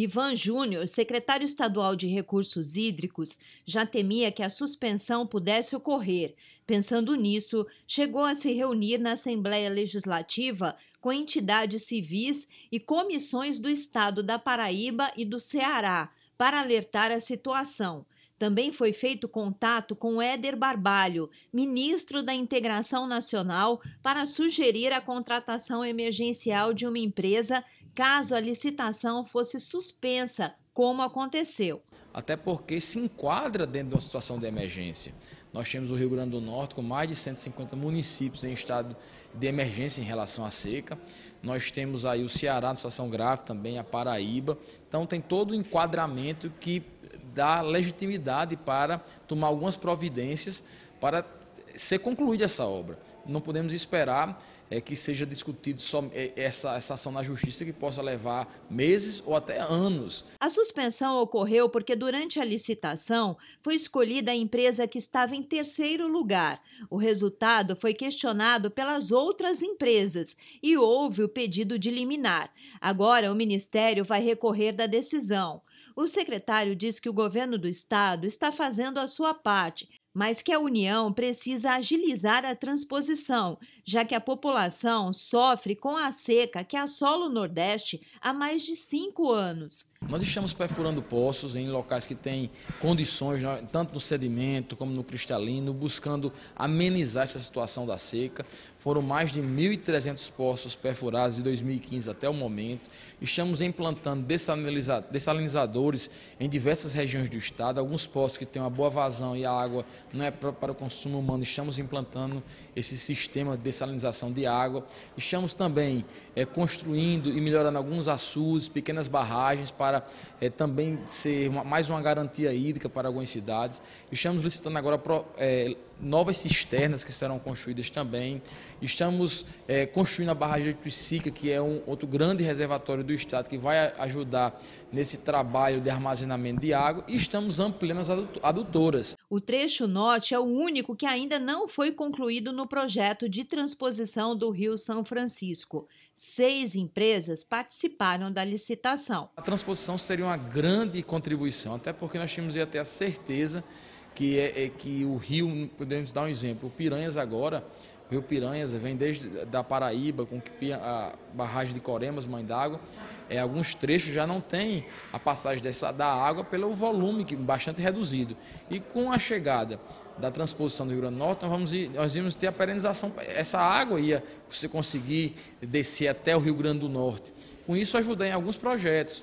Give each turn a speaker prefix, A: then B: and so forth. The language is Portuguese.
A: Ivan Júnior, secretário estadual de Recursos Hídricos, já temia que a suspensão pudesse ocorrer. Pensando nisso, chegou a se reunir na Assembleia Legislativa com entidades civis e comissões do Estado da Paraíba e do Ceará para alertar a situação. Também foi feito contato com Éder Barbalho, ministro da Integração Nacional, para sugerir a contratação emergencial de uma empresa caso a licitação fosse suspensa, como aconteceu.
B: Até porque se enquadra dentro de uma situação de emergência. Nós temos o Rio Grande do Norte com mais de 150 municípios em estado de emergência em relação à seca. Nós temos aí o Ceará na situação grave também, a Paraíba. Então tem todo o enquadramento que dá legitimidade para tomar algumas providências para ser concluída essa obra. Não podemos esperar é, que seja discutido só é, essa, essa ação na justiça que possa levar meses ou até anos.
A: A suspensão ocorreu porque durante a licitação foi escolhida a empresa que estava em terceiro lugar. O resultado foi questionado pelas outras empresas e houve o pedido de liminar. Agora o Ministério vai recorrer da decisão. O secretário diz que o governo do estado está fazendo a sua parte, mas que a União precisa agilizar a transposição, já que a população sofre com a seca que assola o Nordeste há mais de cinco anos.
B: Nós estamos perfurando poços em locais que têm condições, né, tanto no sedimento como no cristalino, buscando amenizar essa situação da seca. Foram mais de 1.300 poços perfurados de 2015 até o momento. Estamos implantando dessalinizadores em diversas regiões do estado. Alguns poços que têm uma boa vazão e a água não é para o consumo humano, estamos implantando esse sistema de dessalinização de água. Estamos também é, construindo e melhorando alguns açudes, pequenas barragens para para é, também ser uma, mais uma garantia hídrica para algumas cidades. Estamos licitando agora pro, é, novas cisternas que serão construídas também. Estamos é, construindo a barragem de Tuicica, que é um outro grande reservatório do Estado, que vai ajudar nesse trabalho de armazenamento de água. E estamos ampliando as adutoras.
A: O trecho norte é o único que ainda não foi concluído no projeto de transposição do Rio São Francisco. Seis empresas participaram da licitação.
B: A transposição seria uma grande contribuição, até porque nós tínhamos até a certeza que é, é, que o rio, podemos dar um exemplo, o Piranhas agora, o rio Piranhas vem desde da Paraíba, com a barragem de Coremas, Mãe d'Água, é, alguns trechos já não tem a passagem dessa, da água pelo volume que bastante reduzido. E com a chegada da transposição do Rio Grande do Norte, nós, vamos ir, nós íamos ter a perenização, essa água ia você conseguir descer até o Rio Grande do Norte. Com isso, ajudar em alguns projetos.